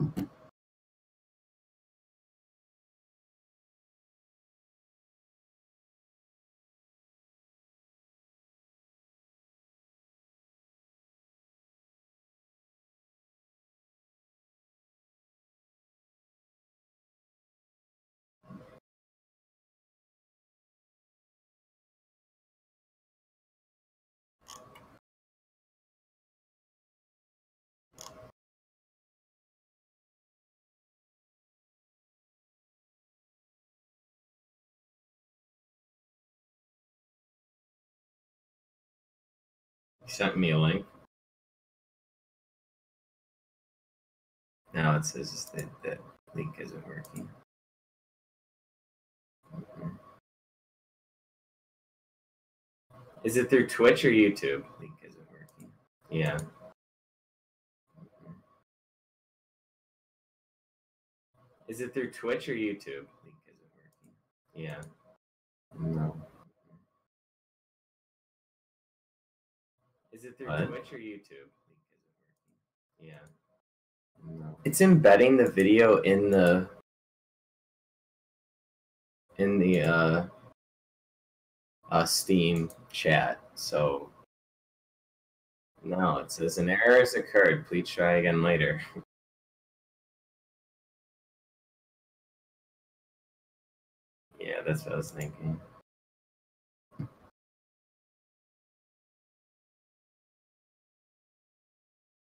You sent me a link. Now it says that that link isn't working. Is it through Twitch or YouTube? Link isn't working. Yeah. Is it through Twitch or YouTube? Link isn't working. Yeah. No. It through What? Twitch or YouTube? Link isn't working. Yeah. It's embedding the video in the in the uh uh Steam chat. So no, it says an error has occurred. Please try again later. yeah, that's what I was thinking.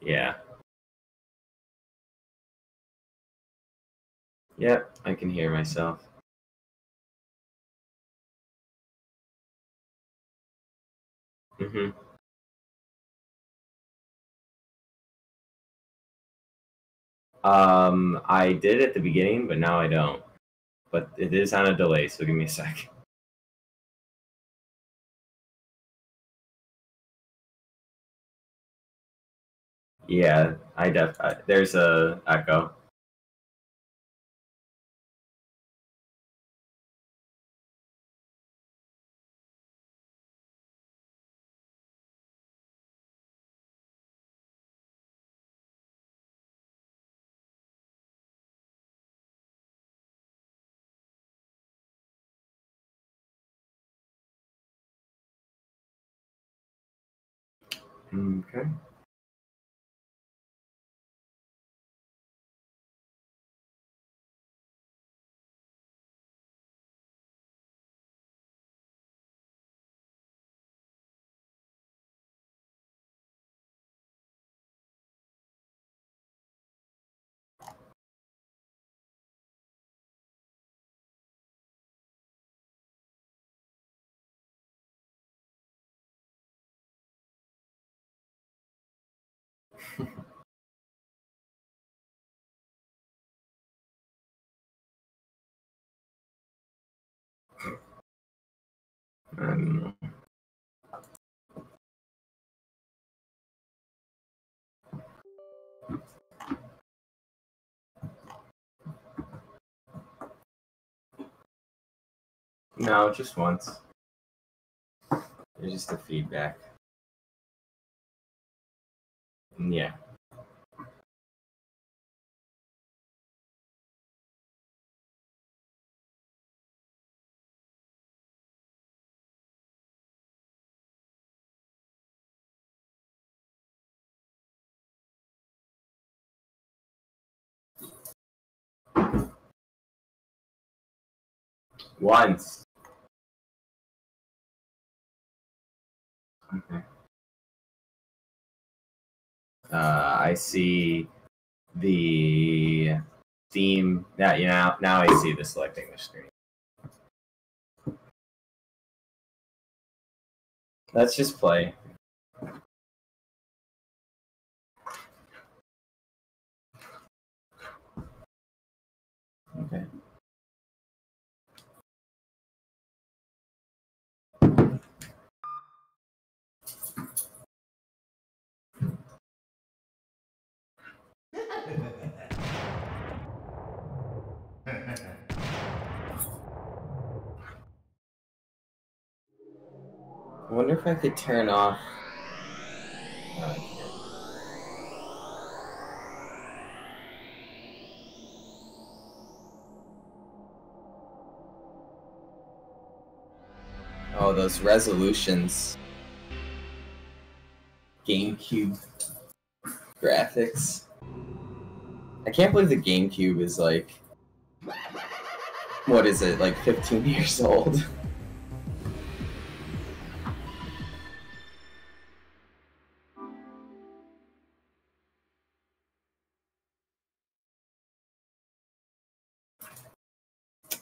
Yeah. Yep, I can hear myself. hmm Um, I did at the beginning, but now I don't. But it is on a delay, so give me a sec. Yeah, I def. I, there's a echo. Okay. I. No, just once. It's just the feedback. Yeah. Once. Okay. Uh, I see the theme. Now, you know, now I see the selecting the screen. Let's just play. I wonder if I could turn off. Oh, those resolutions. GameCube graphics. I can't believe the GameCube is like what is it, like 15 years old?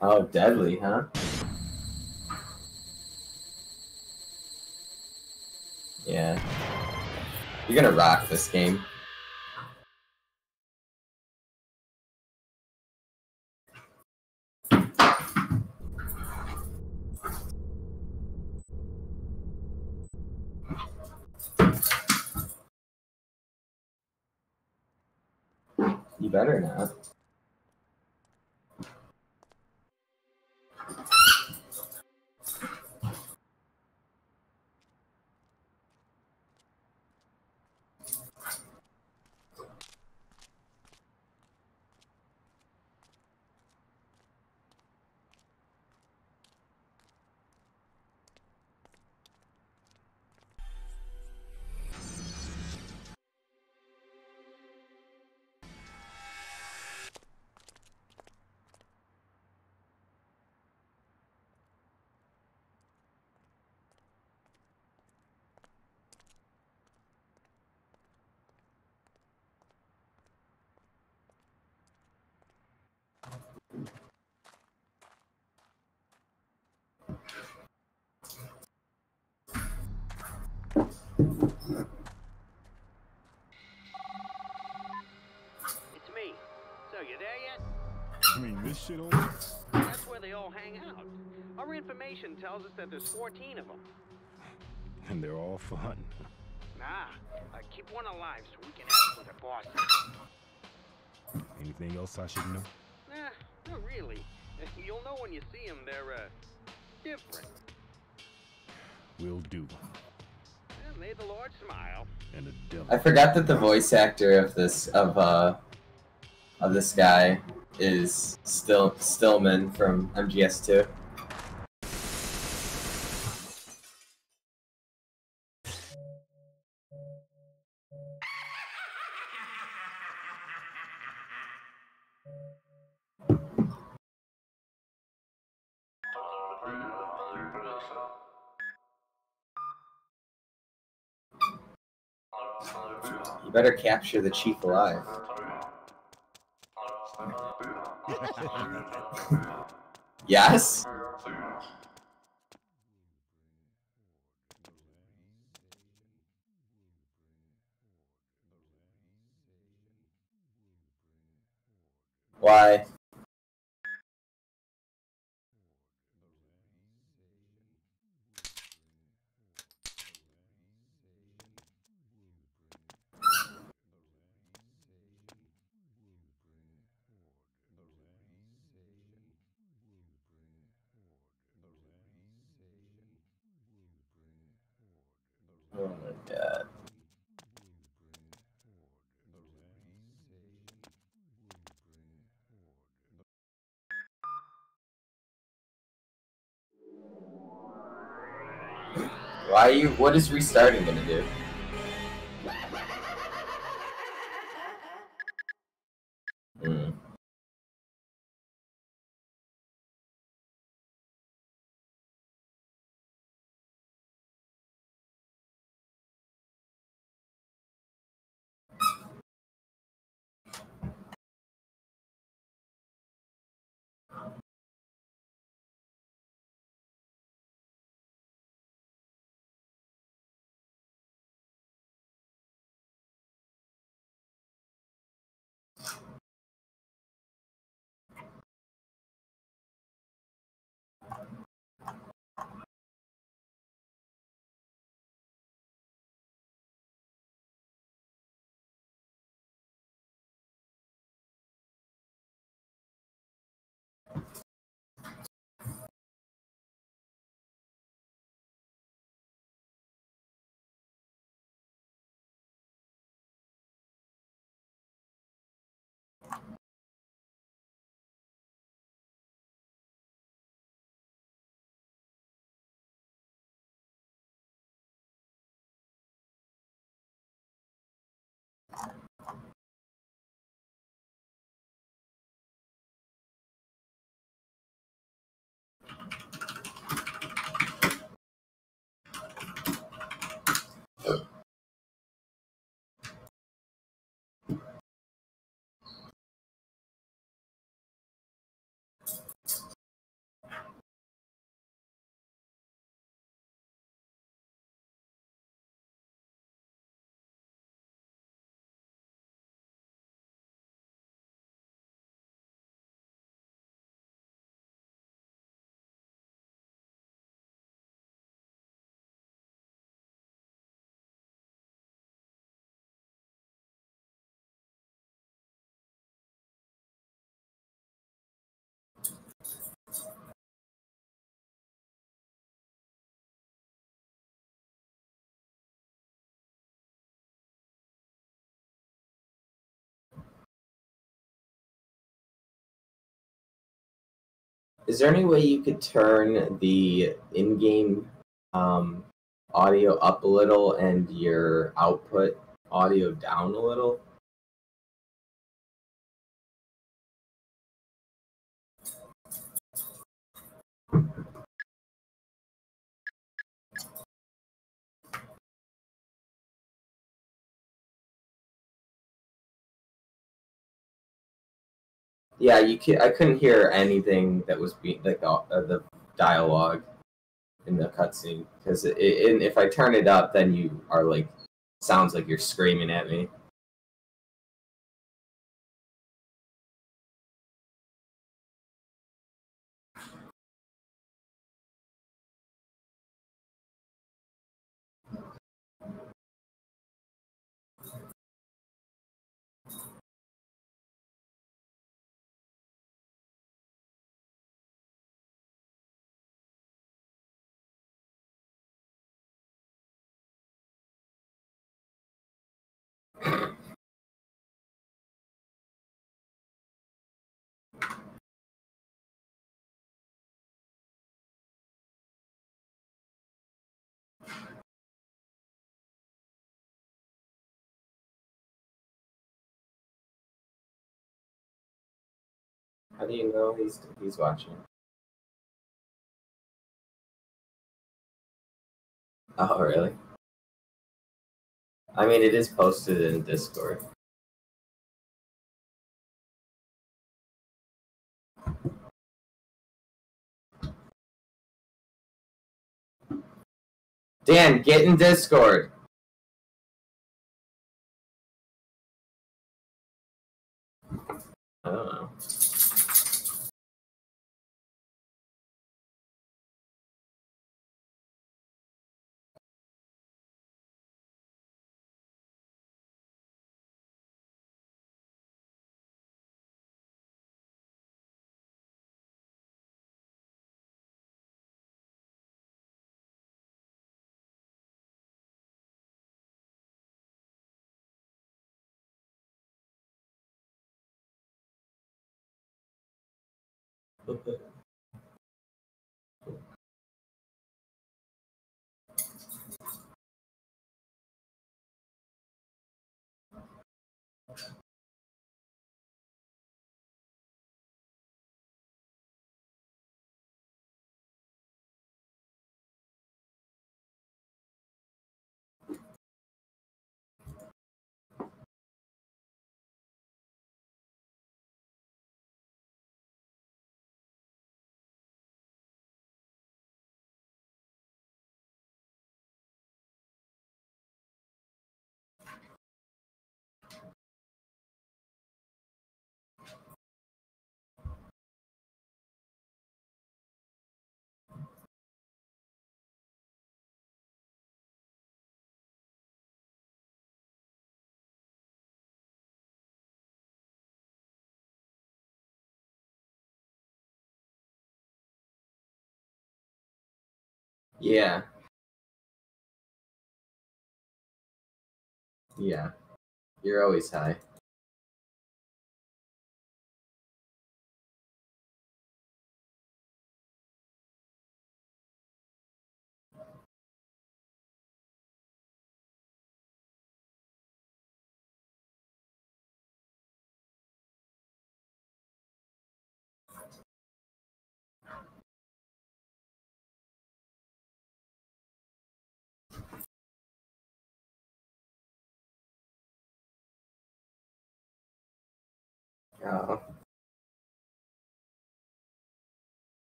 Oh, deadly, huh? Yeah. You're gonna rock this game. You better not. It's me. So you there yet? I mean, this shit only. That's where they all hang out. Our information tells us that there's 14 of them. And they're all fun. Nah, uh, keep one alive so we can ask for the boss. Anything else I should know? Nah, not really. You'll know when you see them. They're, uh, different. Will do. May the Lord smile. And a devil. I forgot that the voice actor of this of uh of this guy is still Stillman from MGS2. You better capture the chief alive. Yes? Why? Oh my god. What is restarting gonna do? Is there any way you could turn the in-game um, audio up a little and your output audio down a little? Yeah, you can, I couldn't hear anything that was being like uh, the dialogue in the cutscene because if I turn it up, then you are like sounds like you're screaming at me. How do you know he's he's watching? Oh, really? I mean, it is posted in Discord. Dan, get in Discord. I don't know. Doctora. Yeah. Yeah. You're always high. Oh.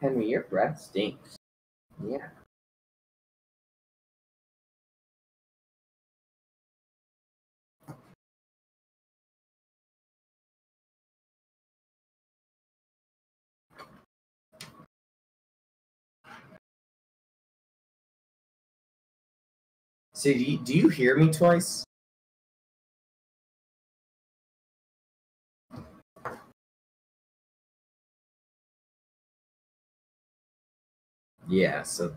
Henry, your breath stinks. Yeah. So do you, do you hear me twice? Yeah, so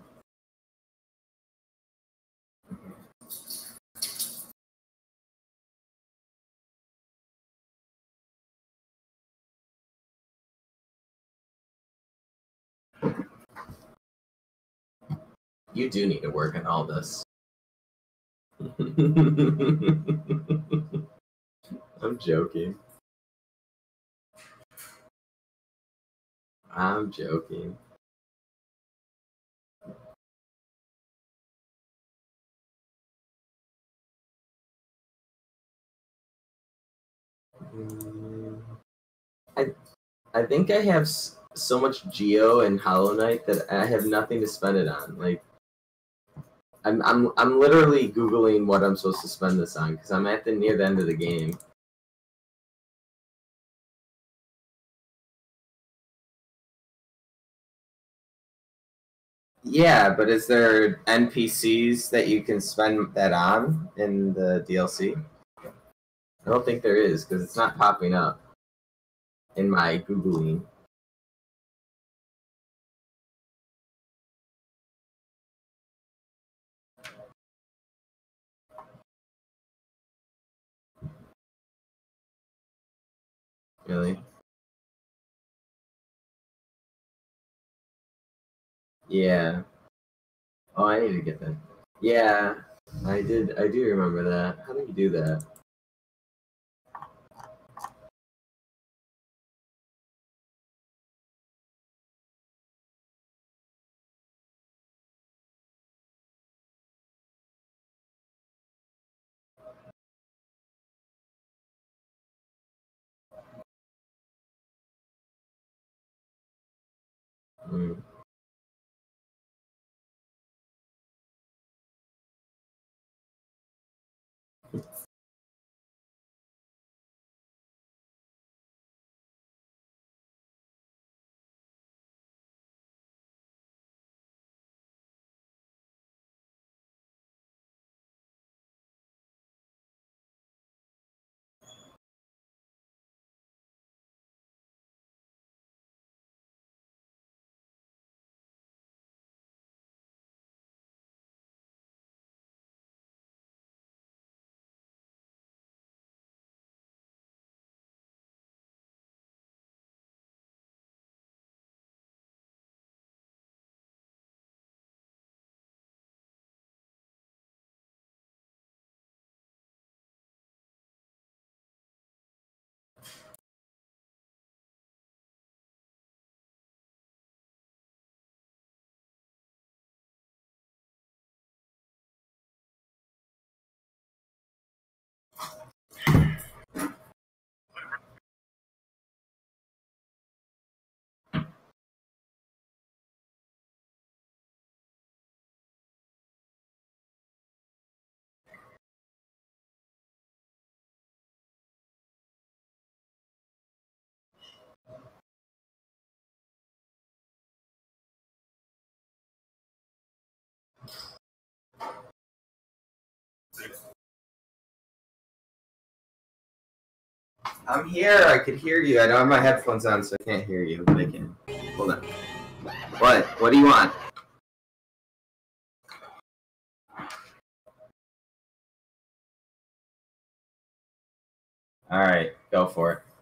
you do need to work on all this. I'm joking. I'm joking. Mm, I I think I have so much Geo and Hollow Knight that I have nothing to spend it on. Like, I'm I'm I'm literally googling what I'm supposed to spend this on because I'm at the near the end of the game. Yeah, but is there NPCs that you can spend that on in the DLC? I don't think there is because it's not popping up in my googling. Really? Yeah. Oh, I need to get that. Yeah, I did. I do remember that. How do you do that? Mm. I'm here. I could hear you. I don't have my headphones on, so I can't hear you, but I can. Hold on. What? What do you want? All right, go for it.